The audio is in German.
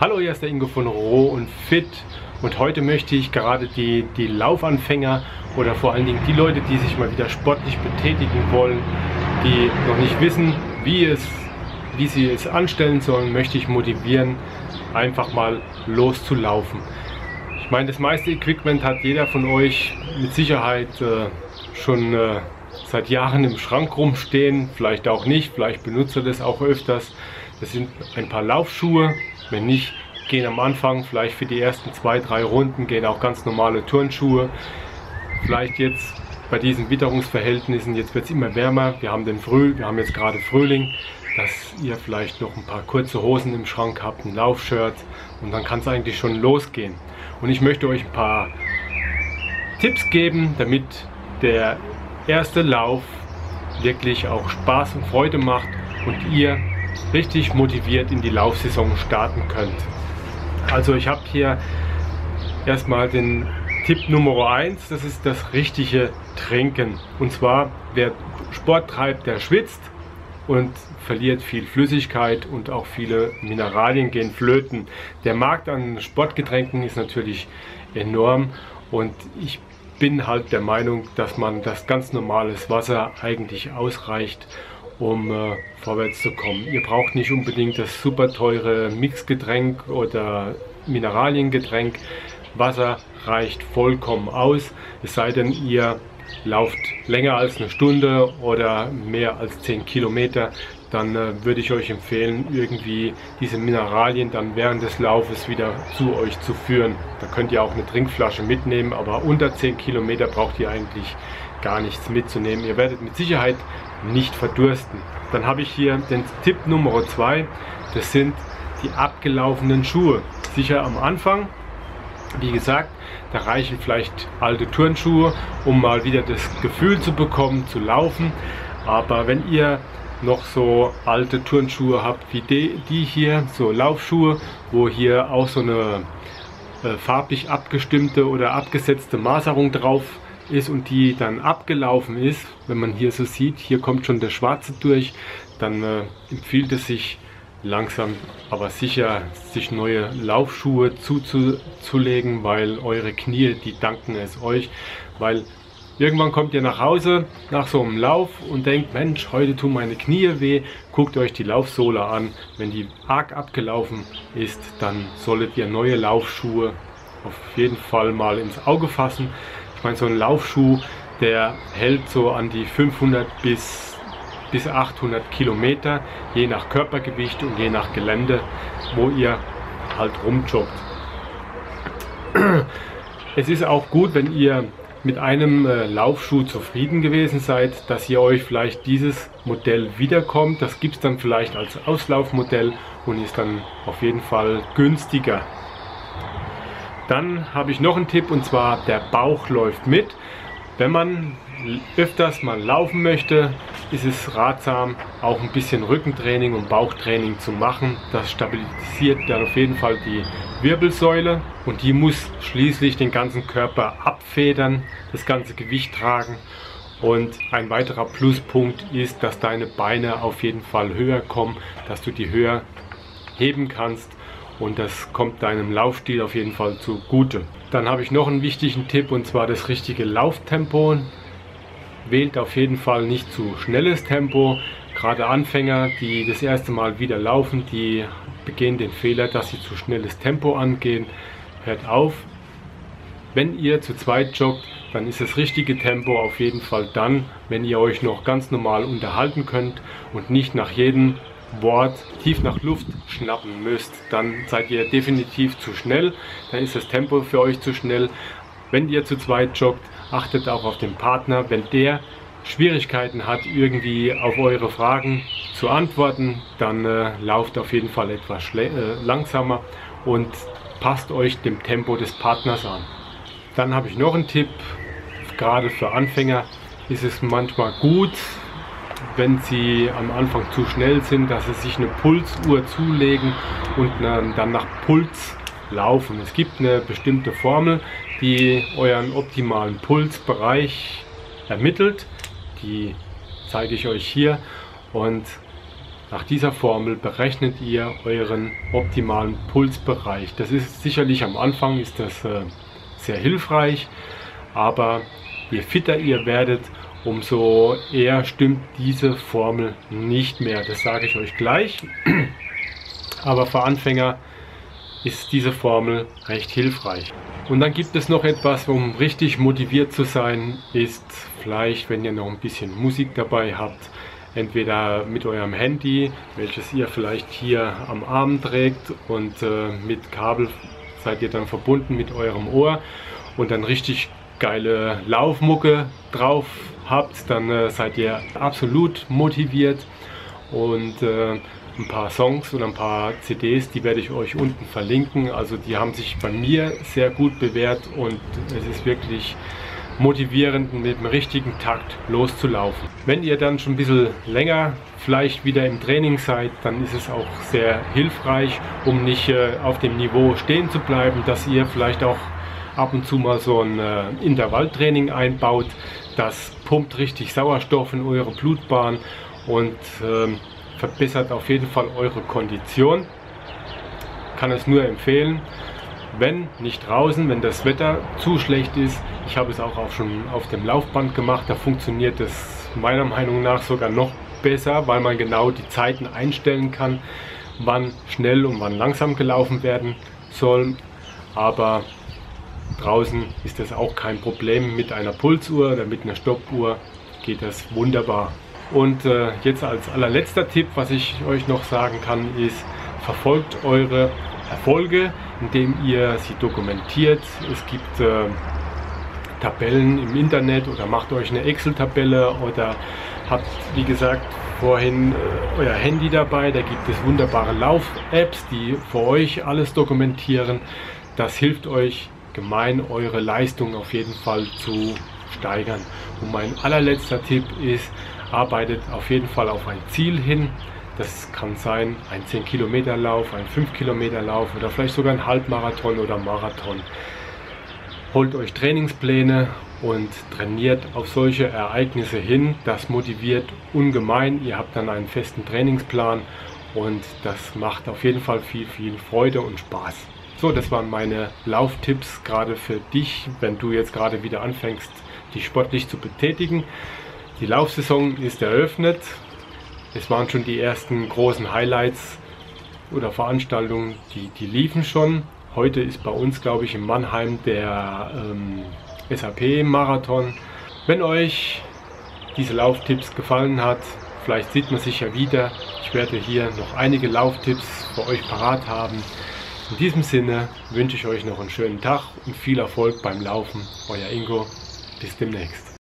Hallo, hier ist der Ingo von Roh und Fit und heute möchte ich gerade die, die Laufanfänger oder vor allen Dingen die Leute, die sich mal wieder sportlich betätigen wollen, die noch nicht wissen, wie, es, wie sie es anstellen sollen, möchte ich motivieren, einfach mal loszulaufen. Ich meine, das meiste Equipment hat jeder von euch mit Sicherheit äh, schon äh, seit Jahren im Schrank rumstehen, vielleicht auch nicht, vielleicht benutzt ihr das auch öfters. Das sind ein paar Laufschuhe, wenn nicht, gehen am Anfang vielleicht für die ersten zwei, drei Runden gehen auch ganz normale Turnschuhe. Vielleicht jetzt bei diesen Witterungsverhältnissen, jetzt wird es immer wärmer, wir haben den Früh, wir haben jetzt gerade Frühling, dass ihr vielleicht noch ein paar kurze Hosen im Schrank habt, ein Laufshirt und dann kann es eigentlich schon losgehen. Und ich möchte euch ein paar Tipps geben, damit der erste Lauf wirklich auch Spaß und Freude macht und ihr richtig motiviert in die Laufsaison starten könnt. Also ich habe hier erstmal den Tipp Nummer 1, das ist das richtige Trinken. Und zwar, wer Sport treibt, der schwitzt und verliert viel Flüssigkeit und auch viele Mineralien gehen flöten. Der Markt an Sportgetränken ist natürlich enorm und ich bin halt der Meinung, dass man das ganz normales Wasser eigentlich ausreicht um äh, vorwärts zu kommen. Ihr braucht nicht unbedingt das super teure Mixgetränk oder Mineraliengetränk. Wasser reicht vollkommen aus, es sei denn ihr lauft länger als eine Stunde oder mehr als 10 Kilometer, dann äh, würde ich euch empfehlen, irgendwie diese Mineralien dann während des Laufes wieder zu euch zu führen. Da könnt ihr auch eine Trinkflasche mitnehmen, aber unter 10 Kilometer braucht ihr eigentlich gar nichts mitzunehmen. Ihr werdet mit Sicherheit nicht verdursten. Dann habe ich hier den Tipp Nummer 2, das sind die abgelaufenen Schuhe. Sicher am Anfang, wie gesagt, da reichen vielleicht alte Turnschuhe, um mal wieder das Gefühl zu bekommen, zu laufen. Aber wenn ihr noch so alte Turnschuhe habt wie die, die hier, so Laufschuhe, wo hier auch so eine äh, farblich abgestimmte oder abgesetzte Maserung drauf ist und die dann abgelaufen ist, wenn man hier so sieht, hier kommt schon der Schwarze durch, dann äh, empfiehlt es sich langsam aber sicher sich neue Laufschuhe zuzulegen, weil eure Knie, die danken es euch, weil irgendwann kommt ihr nach Hause nach so einem Lauf und denkt, Mensch, heute tun meine Knie weh, guckt euch die Laufsohle an, wenn die arg abgelaufen ist, dann solltet ihr neue Laufschuhe auf jeden Fall mal ins Auge fassen, ich meine, so ein Laufschuh, der hält so an die 500 bis, bis 800 Kilometer, je nach Körpergewicht und je nach Gelände, wo ihr halt rumjoggt. Es ist auch gut, wenn ihr mit einem äh, Laufschuh zufrieden gewesen seid, dass ihr euch vielleicht dieses Modell wiederkommt. Das gibt es dann vielleicht als Auslaufmodell und ist dann auf jeden Fall günstiger. Dann habe ich noch einen Tipp und zwar der Bauch läuft mit. Wenn man öfters mal laufen möchte, ist es ratsam, auch ein bisschen Rückentraining und Bauchtraining zu machen. Das stabilisiert dann auf jeden Fall die Wirbelsäule und die muss schließlich den ganzen Körper abfedern, das ganze Gewicht tragen. Und ein weiterer Pluspunkt ist, dass deine Beine auf jeden Fall höher kommen, dass du die höher heben kannst und das kommt deinem Laufstil auf jeden Fall zugute. Dann habe ich noch einen wichtigen Tipp und zwar das richtige Lauftempo. Wählt auf jeden Fall nicht zu schnelles Tempo. Gerade Anfänger, die das erste Mal wieder laufen, die begehen den Fehler, dass sie zu schnelles Tempo angehen. Hört auf. Wenn ihr zu zweit joggt, dann ist das richtige Tempo auf jeden Fall dann, wenn ihr euch noch ganz normal unterhalten könnt und nicht nach jedem Wort tief nach Luft schnappen müsst, dann seid ihr definitiv zu schnell, dann ist das Tempo für euch zu schnell. Wenn ihr zu zweit joggt, achtet auch auf den Partner, wenn der Schwierigkeiten hat, irgendwie auf eure Fragen zu antworten, dann äh, lauft auf jeden Fall etwas äh, langsamer und passt euch dem Tempo des Partners an. Dann habe ich noch einen Tipp, gerade für Anfänger ist es manchmal gut, wenn sie am Anfang zu schnell sind, dass sie sich eine Pulsuhr zulegen und dann nach Puls laufen. Es gibt eine bestimmte Formel, die euren optimalen Pulsbereich ermittelt. Die zeige ich euch hier. Und Nach dieser Formel berechnet ihr euren optimalen Pulsbereich. Das ist sicherlich am Anfang ist das äh, sehr hilfreich, aber je fitter ihr werdet, umso eher stimmt diese Formel nicht mehr. Das sage ich euch gleich. Aber für Anfänger ist diese Formel recht hilfreich. Und dann gibt es noch etwas, um richtig motiviert zu sein, ist vielleicht, wenn ihr noch ein bisschen Musik dabei habt, entweder mit eurem Handy, welches ihr vielleicht hier am Arm trägt und äh, mit Kabel seid ihr dann verbunden mit eurem Ohr und dann richtig geile Laufmucke drauf habt, dann äh, seid ihr absolut motiviert und äh, ein paar Songs oder ein paar CDs, die werde ich euch unten verlinken. Also die haben sich bei mir sehr gut bewährt und es ist wirklich motivierend, mit dem richtigen Takt loszulaufen. Wenn ihr dann schon ein bisschen länger vielleicht wieder im Training seid, dann ist es auch sehr hilfreich, um nicht äh, auf dem Niveau stehen zu bleiben, dass ihr vielleicht auch ab und zu mal so ein äh, Intervalltraining einbaut. Das pumpt richtig Sauerstoff in eure Blutbahn und ähm, verbessert auf jeden Fall eure Kondition. Kann es nur empfehlen wenn nicht draußen, wenn das Wetter zu schlecht ist. Ich habe es auch, auch schon auf dem Laufband gemacht, da funktioniert es meiner Meinung nach sogar noch besser, weil man genau die Zeiten einstellen kann, wann schnell und wann langsam gelaufen werden soll. Aber draußen ist das auch kein Problem. Mit einer Pulsuhr oder mit einer Stoppuhr geht das wunderbar. Und äh, jetzt als allerletzter Tipp, was ich euch noch sagen kann, ist, verfolgt eure Erfolge, indem ihr sie dokumentiert. Es gibt äh, Tabellen im Internet oder macht euch eine Excel-Tabelle oder habt, wie gesagt, vorhin äh, euer Handy dabei. Da gibt es wunderbare Lauf-Apps, die für euch alles dokumentieren. Das hilft euch gemein, eure Leistung auf jeden Fall zu steigern. Und mein allerletzter Tipp ist, arbeitet auf jeden Fall auf ein Ziel hin. Das kann sein ein 10 Kilometer Lauf, ein 5 Kilometer Lauf oder vielleicht sogar ein Halbmarathon oder Marathon. Holt euch Trainingspläne und trainiert auf solche Ereignisse hin. Das motiviert ungemein. Ihr habt dann einen festen Trainingsplan und das macht auf jeden Fall viel, viel Freude und Spaß. So, das waren meine Lauftipps gerade für dich, wenn du jetzt gerade wieder anfängst, dich sportlich zu betätigen. Die Laufsaison ist eröffnet. Es waren schon die ersten großen Highlights oder Veranstaltungen, die, die liefen schon. Heute ist bei uns, glaube ich, in Mannheim der ähm, SAP-Marathon. Wenn euch diese Lauftipps gefallen hat, vielleicht sieht man sich ja wieder. Ich werde hier noch einige Lauftipps für euch parat haben. In diesem Sinne wünsche ich euch noch einen schönen Tag und viel Erfolg beim Laufen. Euer Ingo. Bis demnächst.